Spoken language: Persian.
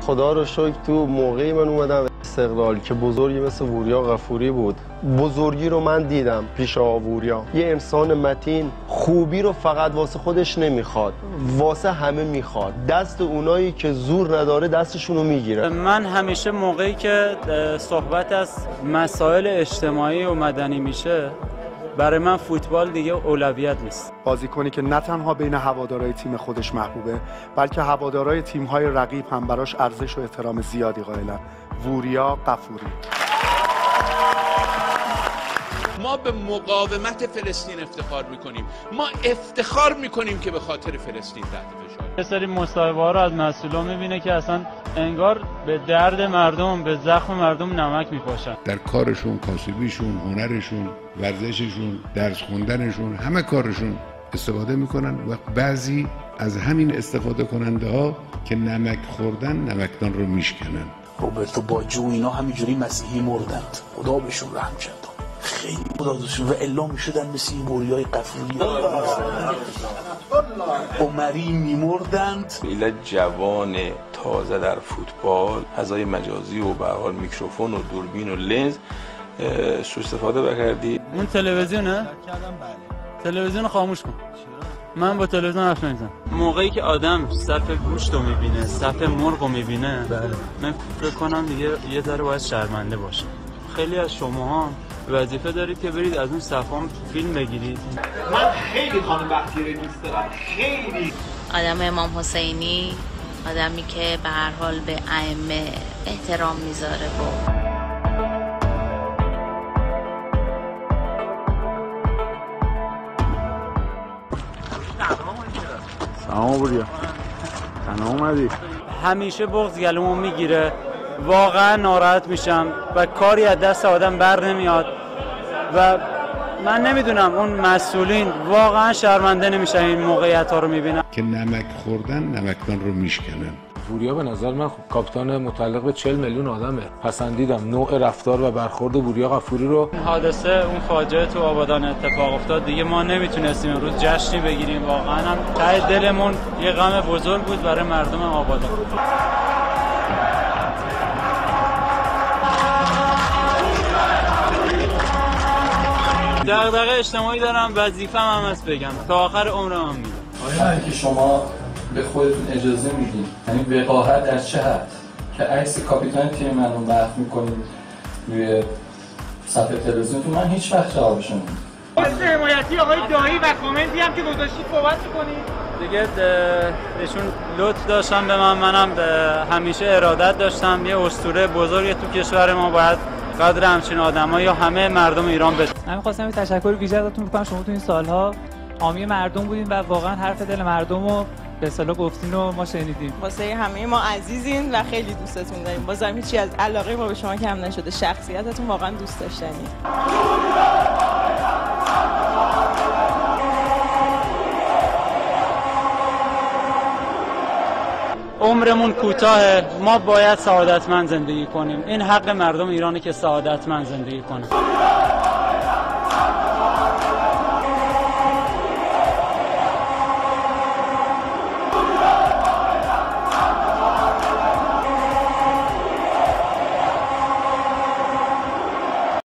خدا رو شکر تو موقعی من اومدم استقلال که بزرگی مثل وریا غفوری بود. بزرگی رو من دیدم پیش آوریا یه انسان متین خوبی رو فقط واسه خودش نمی‌خواد واسه همه می‌خواد. دست اونایی که زور نداره دستشون رو می‌گیره. من همیشه موقعی که صحبت از مسائل اجتماعی و مدنی میشه برای من فوتبال دیگه اولویت نیست. بازیکنی که نه تنها بین هوادارهای تیم خودش محبوبه بلکه هوادارهای تیم‌های رقیب هم براش ارزش و احترام زیادی قائلن. ووریا قفوری. ما به مقاومت فلسطین افتخار می‌کنیم. ما افتخار می‌کنیم که به خاطر فلسطین تحت فشار. یه سری مصاحبه ها رو از مسئولان می‌بینه که اصلا انگار به درد مردم به زخم مردم نمک میپاشن. در کارشون کاسبیشون هنرشون ورزششون درس خوندنشون همه کارشون استفاده می‌کنن و بعضی از همین استفاده کننده ها که نمک خوردن نمکدان رو میشکنن. روبرتو باجو اینا همینجوری مسیحی مردند. خدا بهشون رحم کرد. خیلی خدا و الا می‌شدن مثل این بوریای قفوری. عمری میمردند. ایلا جوان تازه در فوتبال فضای مجازی و به حال میکروفون و دوربین و لنز سو استفاده بکردی اون تلویزیونه؟ تلویزیون خاموش کن. من با تلویزیون حرف نمی‌زنم. موقعی که آدم صف گوشت رو می‌بینه صف مرغ رو می‌بینه من فکر کنم دیگه یه ذره باید شرمنده باشه. خیلی از شما ها وظیفه دارید که برید از اون صفام فیلم بگیرید. من خیلی خانم بختیاری دوست دارم. خیلی. آدم امام حسینی آدمی که به هر حال به ائمه احترام می‌ذاره و سلام بوریا تنها اومدی. همیشه بغض گلومو می‌گیره. واقعا ناراحت میشم و کاری از دست آدم بر نمیاد. و من نمی‌دونم اون مسئولین واقعا شرمنده نمیشن این موقعیت ها رو می‌بینن. که نمک خوردن نمکدان رو میشکنن. وریا به نظر من خب کاپیتان متعلق به 40 میلیون آدمه. پسندیدم نوع رفتار و برخورد وریا غفوری رو. حادثه اون فاجعه تو آبادان اتفاق افتاد. دیگه ما نمی‌تونستیم امروز جشنی بگیریم. واقعا هم ته دلمون یه غم بزرگ بود برای مردم آبادان. دغدغه اجتماعی دارم وظیفه هم هست بگم. تا آخر عمرم میگم. آیا که شما به خودتون اجازه میدین؟ یعنی وقاحت در چه حد؟ که عکس کاپیتان تیم من رو محو می‌کنید روی صفحه تلویزیونتون من هیچ وقت جوابشو نمیدم. حمایتی آقای دایی و کامنتی هم که گذاشتید صحبت می‌کنید. دیگه ایشون لطف داشتم به من منم همیشه ارادت داشتم. یه اسطوره بزرگ تو کشور ما باید قدر همچین آدمایی یا همه مردم ایران بده من خواستم تشکر ویژه ازتون بکنم. شما تو این سالها حامی مردم بودین و واقعا حرف دل مردم رو به اصطلاح گفتین و ما شنیدیم. واسه همه ما عزیزین و خیلی دوستتون داریم. بازم هیچی از علاقه ما به شما کم نشده. شخصیتتون واقعا دوست داشتنی. عمرمون کوتاه. ما باید سعادتمند زندگی کنیم. این حق مردم ایرانی که سعادتمند زندگی کنه